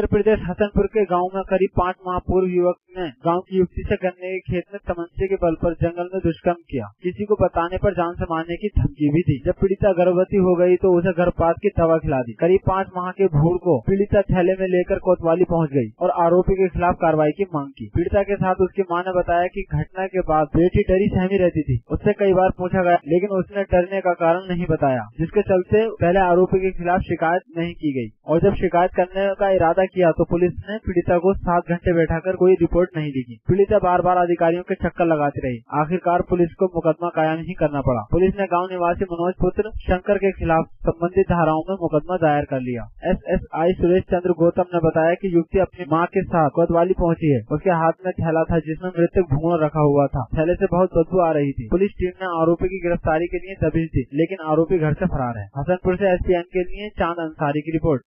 उत्तर प्रदेश हसनपुर के गाँव में करीब पाँच माह पूर्व युवक ने गाँव की युवती से गन्ने के खेत में तमंचे के बल पर जंगल में दुष्कर्म किया। किसी को बताने पर जान से मारने की धमकी भी दी। जब पीड़िता गर्भवती हो गई तो उसे गर्भपात की दवा खिला दी। करीब पाँच माह के भूड़ को पीड़िता थैले में लेकर कोतवाली पहुँच गई और आरोपी के खिलाफ कार्रवाई की मांग की। पीड़िता के साथ उसकी माँ ने बताया की घटना के बाद बेटी डरी सहमी रहती थी। उससे कई बार पूछा गया, लेकिन उसने डरने का कारण नहीं बताया, जिसके चलते पहले आरोपी के खिलाफ शिकायत नहीं की गई और जब शिकायत करने का इरादा किया तो पुलिस ने पीड़िता को सात घंटे बैठाकर कोई रिपोर्ट नहीं लिखी। पीड़िता बार बार अधिकारियों के चक्कर लगाती रही। आखिरकार पुलिस को मुकदमा कायम ही करना पड़ा। पुलिस ने गाँव निवासी मनोज पुत्र शंकर के खिलाफ संबंधित धाराओं में मुकदमा दायर कर लिया। S S I Suresh Chandra Gautam ने बताया कि युवती अपनी माँ के साथ कोतवाली पहुँची है। उसके हाथ में थैला था जिसमें मृतक भूण रखा हुआ था। थैले से बहुत बदबू आ रही थी। पुलिस टीम ने आरोपी की गिरफ्तारी के लिए दबिश दी, लेकिन आरोपी घर से फरार है। हसनपुर से एसपीएन के लिए चाँद अंसारी की रिपोर्ट।